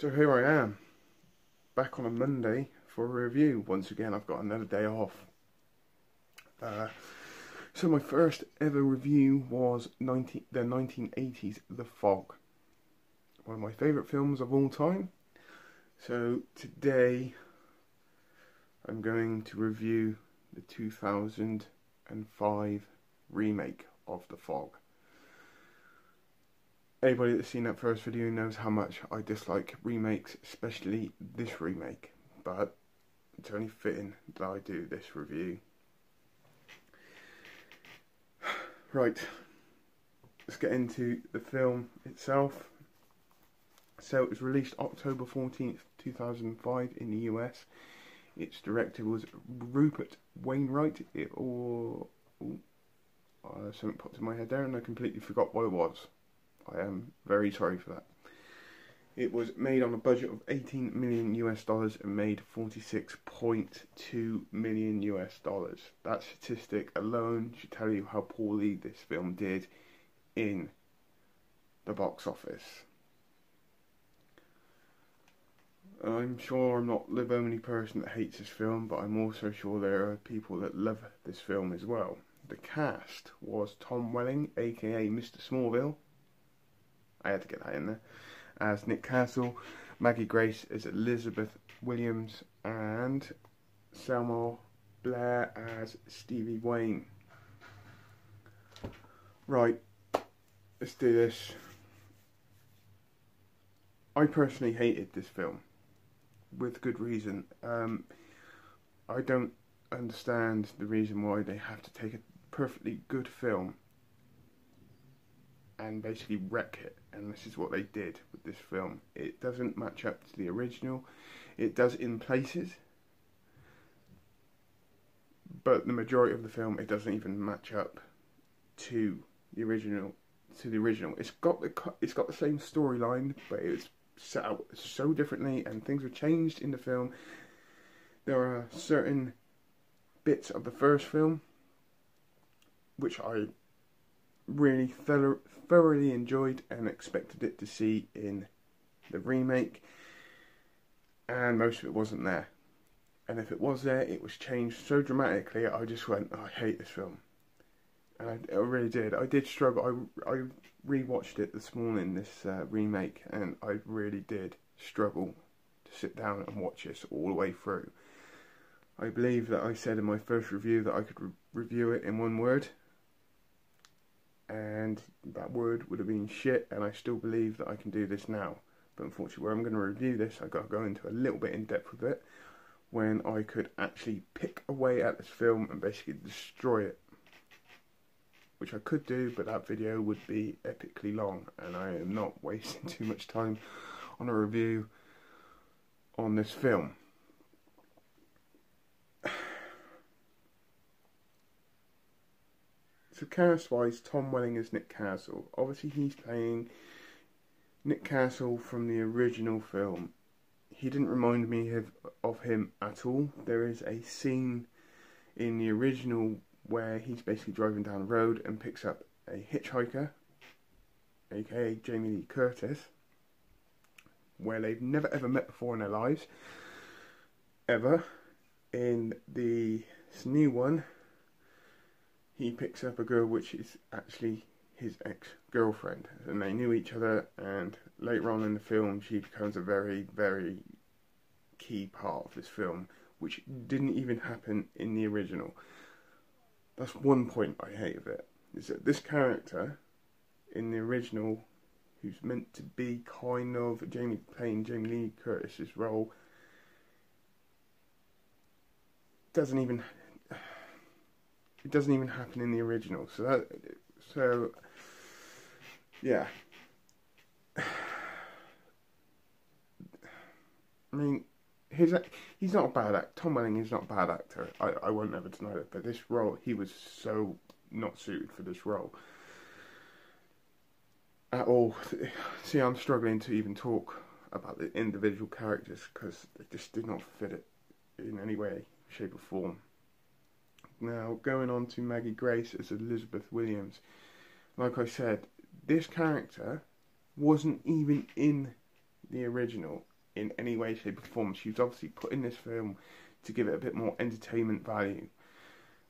So here I am, back on a Monday for a review. Once again, I've got another day off. Uh, so my first ever review was 19, the 1980s The Fog. One of my favourite films of all time. So today I'm going to review the 2005 remake of The Fog. Anybody that's seen that first video knows how much I dislike remakes, especially this remake, but it's only fitting that I do this review. Right, let's get into the film itself. So it was released October 14th, 2005 in the US. Its director was Rupert Wainwright, it, or oh, uh, something popped in my head there and I completely forgot what it was. I am very sorry for that. It was made on a budget of 18 million US dollars and made 46.2 million US dollars. That statistic alone should tell you how poorly this film did in the box office. I'm sure I'm not the only person that hates this film, but I'm also sure there are people that love this film as well. The cast was Tom Welling, aka Mr. Smallville, I had to get that in there. As Nick Castle, Maggie Grace as Elizabeth Williams, and Selma Blair as Stevie Wayne. Right, let's do this. I personally hated this film, with good reason. Um, I don't understand the reason why they have to take a perfectly good film and basically wreck it. And this is what they did with this film. It doesn't match up to the original. It does in places, but the majority of the film it doesn't even match up to the original. To the original, it's got the it's got the same storyline, but it's set out so differently, and things were changed in the film. There are certain bits of the first film which I really thoroughly enjoyed and expected it to see in the remake, and most of it wasn't there. And if it was there, it was changed so dramatically. I just went, oh, I hate this film, and I, I, really did. I did struggle. I I rewatched it this morning, this uh, remake, and I really did struggle to sit down and watch this all the way through. I believe that I said in my first review that I could re review it in one word, and that word would have been shit, and I still believe that I can do this now. But unfortunately, where I'm going to review this, I've got to go into a little bit in depth with it when I could actually pick away at this film and basically destroy it. Which I could do, but that video would be epically long, and I am not wasting too much time on a review on this film. So cast-wise, Tom Welling is Nick Castle. Obviously, he's playing Nick Castle from the original film. He didn't remind me of, of him at all. There is a scene in the original where he's basically driving down the road and picks up a hitchhiker, aka Jamie Lee Curtis, where they've never ever met before in their lives, ever. In the new one, he picks up a girl which is actually his ex-girlfriend and they knew each other and later on in the film she becomes a very very key part of this film which didn't even happen in the original. That's one point I hate of it is that this character in the original who's meant to be kind of Jamie playing Jamie Lee Curtis's role doesn't even it doesn't even happen in the original. So that so yeah. I mean, he's he's not a bad actor. Tom Welling is not a bad actor. I, I won't ever deny that. But this role, he was so not suited for this role at all. See, I'm struggling to even talk about the individual characters because they just did not fit it in any way, shape, or form. Now, going on to Maggie Grace as Elizabeth Williams. Like I said, this character wasn't even in the original in any way, shape, or form. She was obviously put in this film to give it a bit more entertainment value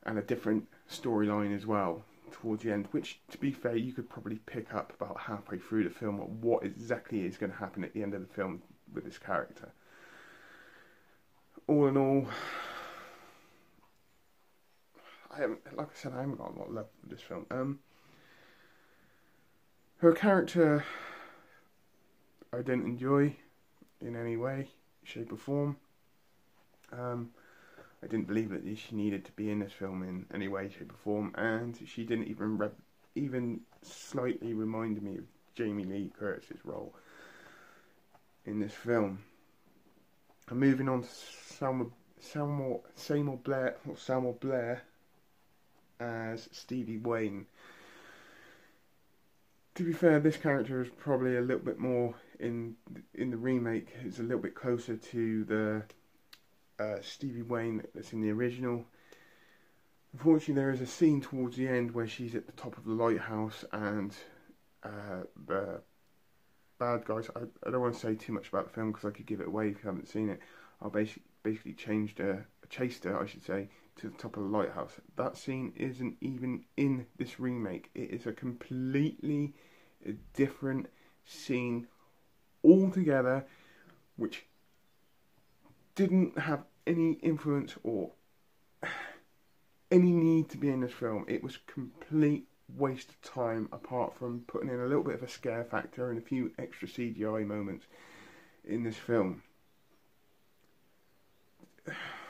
and a different storyline as well towards the end, which, to be fair, you could probably pick up about halfway through the film what exactly is going to happen at the end of the film with this character. All in all, I haven't, like I said, I haven't got a lot of love for this film. Um, her character, I didn't enjoy in any way, shape, or form. Um, I didn't believe that she needed to be in this film in any way, shape, or form, and she didn't even re- even slightly remind me of Jamie Lee Curtis's role in this film. And moving on to Samuel, Samuel, Samuel Blair, or Samuel Blair as Stevie Wayne. To be fair, this character is probably a little bit more in in the remake. It's a little bit closer to the uh, Stevie Wayne that's in the original. Unfortunately, there is a scene towards the end where she's at the top of the lighthouse and uh, the bad guys. I, I, don't want to say too much about the film because I could give it away if you haven't seen it. I basically basically changed her, chased her, I should say, to the top of the lighthouse. That scene isn't even in this remake. It is a completely different scene altogether, which didn't have any influence or any need to be in this film. It was complete waste of time apart from putting in a little bit of a scare factor and a few extra CGI moments in this film.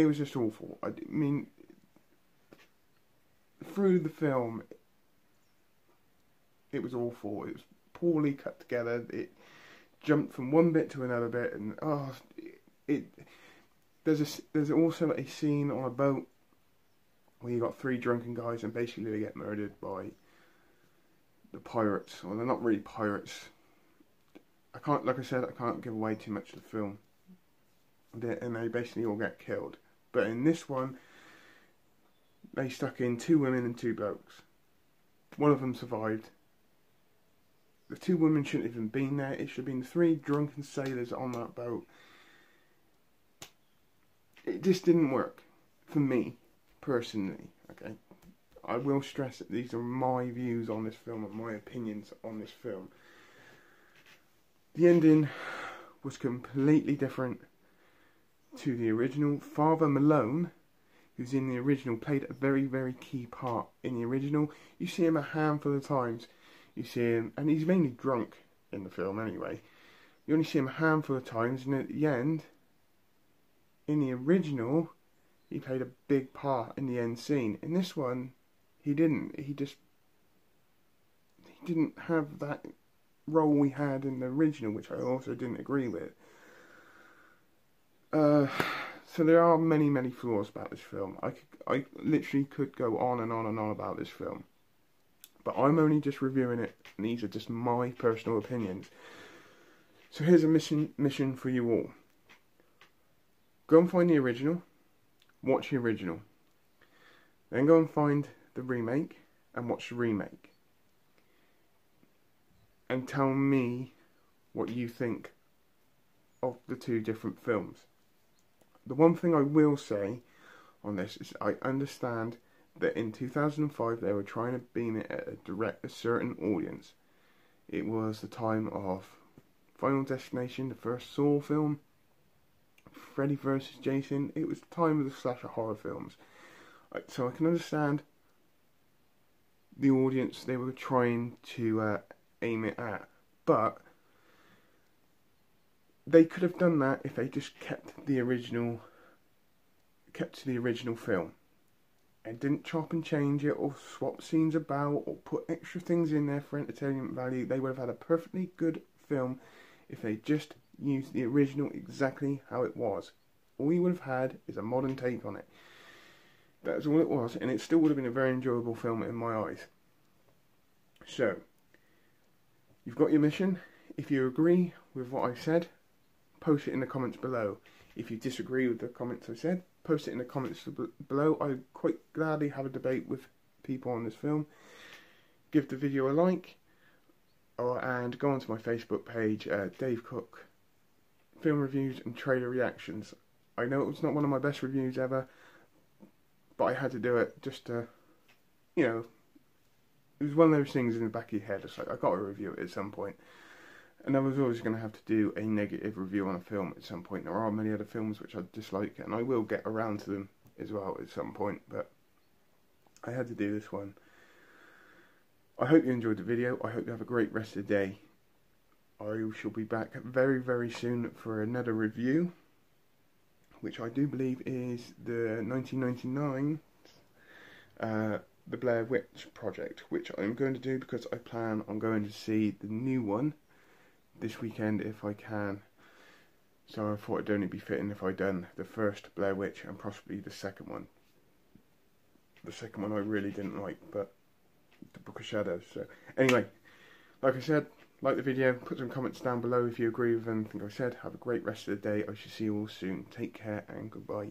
It was just awful. I mean, through the film, it was awful. It was poorly cut together. It jumped from one bit to another bit, and oh, it there's a there's also a scene on a boat where you got three drunken guys and basically they get murdered by the pirates. Well, they're not really pirates. I can't, like I said, I can't give away too much of the film. and they basically all get killed. But in this one, they stuck in two women and two blokes. One of them survived. The two women shouldn't have even been there. It should have been three drunken sailors on that boat it just didn't work for me personally. Okay, I will stress that these are my views on this film and my opinions on this film. The ending was completely different to the original. Father Malone, who's in the original, played a very, very key part in the original. You see him a handful of times. You see him, and he's mainly drunk in the film anyway. You only see him a handful of times, and at the end, in the original, he played a big part in the end scene. In this one, he didn't. He just he didn't have that role we had in the original, which I also didn't agree with. Uh, so there are many, many flaws about this film. I could, I literally could go on and on and on about this film, but I'm only just reviewing it, and these are just my personal opinions. So here's a mission mission for you all. Go and find the original, watch the original. Then go and find the remake and watch the remake. And tell me what you think of the two different films. The one thing I will say on this is I understand that in 2005 they were trying to beam it at a direct a certain audience. It was the time of Final Destination, the first Saw film, Freddy vs. Jason. It was the time of the slasher horror films. So I can understand the audience they were trying to uh, aim it at. But they could have done that if they just kept the original kept to the original film and didn't chop and change it or swap scenes about or put extra things in there for entertainment value. They would have had a perfectly good film if they just used the original exactly how it was. All you would have had is a modern take on it. That's all it was, and it still would have been a very enjoyable film in my eyes. So, you've got your mission. If you agree with what I said, post it in the comments below. If you disagree with the comments I said, post it in the comments below. I quite gladly have a debate with people on this film. Give the video a like. Oh, and go onto my Facebook page, uh, Dave Cook, film reviews and trailer reactions. I know it was not one of my best reviews ever, but I had to do it just to, you know, it was one of those things in the back of your head. It's like I got to review it at some point, and I was always going to have to do a negative review on a film at some point. There are many other films which I dislike, and I will get around to them as well at some point. But I had to do this one. I hope you enjoyed the video. I hope you have a great rest of the day. I shall be back very, very soon for another review, which I do believe is the 1999 uh, The Blair Witch Project, which I'm going to do because I plan on going to see the new one this weekend if I can. So I thought it'd only be fitting if I done the first Blair Witch and possibly the second one. The second one I really didn't like, but the Book of Shadows. So anyway, like I said, like the video, put some comments down below if you agree with anything I said. Have a great rest of the day. I shall see you all soon. Take care and goodbye.